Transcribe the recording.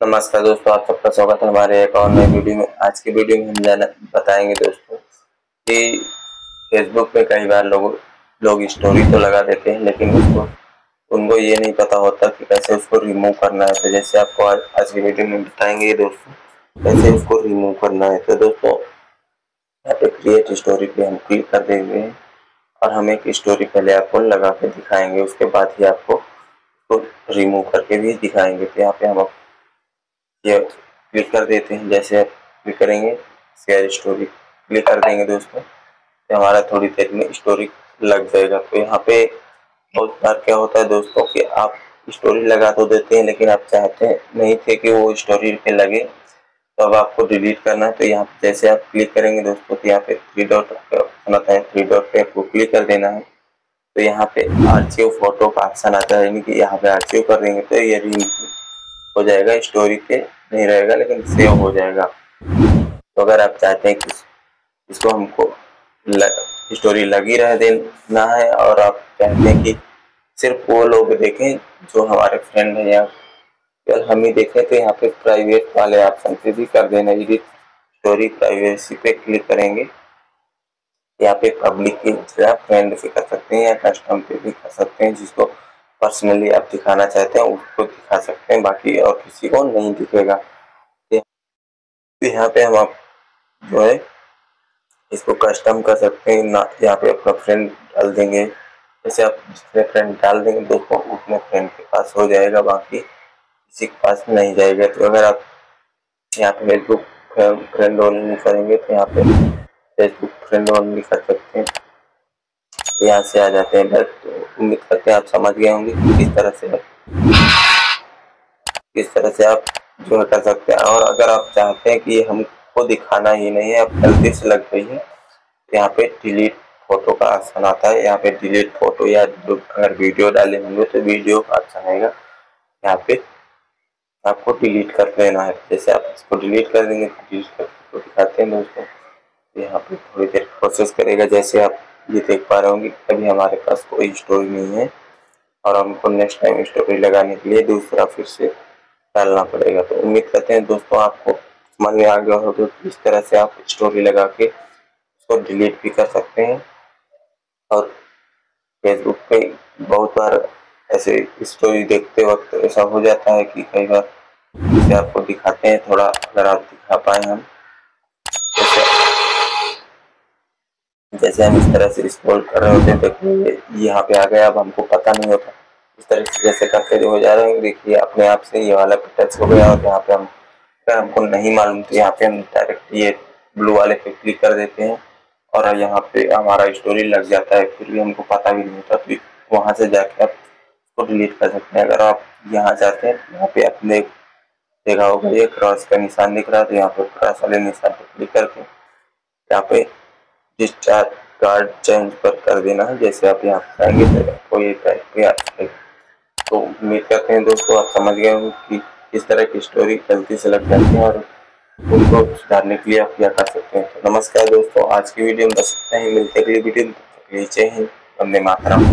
नमस्कार दोस्तों, आप सबका स्वागत है हमारे एक और नए वीडियो में। आज की वीडियो में हम जाना बताएँगे दोस्तों कि फेसबुक पे कई बार लोग लोग स्टोरी तो लगा देते हैं, लेकिन उसको, उनको ये नहीं पता होता कि कैसे उसको रिमूव करना है। तो जैसे आपको आज आज की वीडियो में बताएँगे दोस्तों कैसे उसको रिमूव करना है। तो दोस्तों, यहाँ पे क्रिएट स्टोरी पे हम क्लिक कर देंगे और हम एक स्टोरी पहले आपको लगा के दिखाएँगे। उसके बाद ही आपको रिमूव करके भी दिखाएँगे। तो यहाँ पे हम ये क्लिक कर देते हैं, जैसे आप क्लिक करेंगे शेयर स्टोरी क्लिक कर देंगे दोस्तों तो हमारा थोड़ी देर में स्टोरी लग जाएगा। तो यहाँ पे बहुत बार क्या होता है दोस्तों कि आप स्टोरी लगा तो देते हैं, लेकिन आप चाहते नहीं थे कि वो स्टोरी पे लगे तो अब आपको डिलीट करना है। तो यहाँ जैसे आप क्लिक करेंगे दोस्तों तो यहाँ पे थ्री डॉट आता है थ्री डॉट पे आपको क्लिक कर देना है। तो यहाँ पे आर्चिव फ़ोटो का ऑप्शन आता है, यानी कि यहाँ पे आर्चिव कर देंगे तो ये हो जाएगा स्टोरी पे नहीं रहेगा, लेकिन सेव हो जाएगा। तो अगर आप चाहते हैं कि इसको हमको स्टोरी लगी रह देना है, और आप चाहते हैं कि सिर्फ़ वो लोग देखें जो हमारे फ्रेंड हैं, या केवल हम ही देखें तो यहाँ पे प्राइवेट वाले ऑप्शन पे भी कर देना। एडिट स्टोरी प्राइवेसी पे क्लिक करेंगे। यहाँ पे पब्लिक की जगह फ्रेंड पे कर सकते हैं, या कस्टम पे भी कर सकते हैं, जिसको पर्सनली आप दिखाना चाहते हैं, उसको दिखा सकते हैं, बाकी और किसी को नहीं दिखेगा। यहाँ पे हम आप जो है, इसको कस्टम कर सकते हैं, ना यहाँ पे अपना फ्रेंड डाल देंगे। जैसे आप जितने फ्रेंड डाल देंगे दोस्तों उतने फ्रेंड के पास हो जाएगा, बाकी किसी के पास नहीं जाएगा। तो अगर आप यहाँ पे फेसबुक फ्रेंड ओनली करेंगे तो यहाँ पे फेसबुक फ्रेंड ओनली कर सकते हैं। यहाँ से आ जाते हैं घर तो उम्मीद करते हैं आप समझ गए होंगे किस तरह से किस तरह से आप जो है कर सकते हैं। और अगर आप चाहते हैं कि हमको दिखाना ही नहीं है अब गलती से लग गई है, यहाँ पे डिलीट फ़ोटो का ऑप्शन आता है। यहाँ पे डिलीट फ़ोटो या अगर वीडियो डाले होंगे तो वीडियो का ऑप्शन आएगा। यहाँ पे आपको डिलीट कर लेना है। जैसे आप इसको डिलीट कर देंगे डिलीट करके दिखाते हैं दोस्तों। यहाँ पे थोड़ी देर प्रोसेस करेगा। जैसे आप ये देख पा रहे होंगे अभी हमारे पास कोई स्टोरी नहीं है और हमको नेक्स्ट टाइम स्टोरी लगाने के लिए दूसरा फिर से डालना पड़ेगा। तो उम्मीद करते हैं दोस्तों आपको समझ में आ गया होगा कि इस तरह से आप स्टोरी लगा के उसको डिलीट भी कर सकते हैं। और फेसबुक पे बहुत बार ऐसे स्टोरी देखते वक्त ऐसा हो जाता है कि कई बार जैसे आपको दिखाते हैं, थोड़ा अगर आप दिखा पाए हम। जैसे हम इस तरह से स्क्रॉल कर रहे होते हैं देखिए यहाँ पे आ गया, अब हमको पता नहीं होता। इस तरह से जैसे करते हो जा रहे हैं, देखिए अपने आप से ये वाला टच हो गया और यहाँ पे हम, अगर हमको नहीं मालूम तो यहाँ पे हम डायरेक्ट ये ब्लू वाले पे क्लिक कर देते हैं और यहाँ पे हमारा स्टोरी लग जाता है, फिर भी हमको पता भी नहीं होता तो वहाँ से जाके आप उसको डिलीट कर सकते हैं। अगर आप यहाँ जाते हैं यहाँ पे अपने देखा होगा, ये क्रॉस का निशान दिख रहा है तो यहाँ पे क्रॉस वाले निशान पे क्लिक करके यहाँ पे डिस्चार्ज कार्ड चेंज पर कर देना है, जैसे आप यहाँ आएँगे तो आपको ये टाइप के तो उम्मीद करते हैं दोस्तों, आप समझ गए हो कि इस तरह की स्टोरी गलती से लग जाती है और उनको सुधारने के लिए आप क्या कर सकते हैं। तो नमस्कार दोस्तों, आज की वीडियो में बस इतना ही। मिलते अगली वीडियो जय हिंद, वंदे मातरम।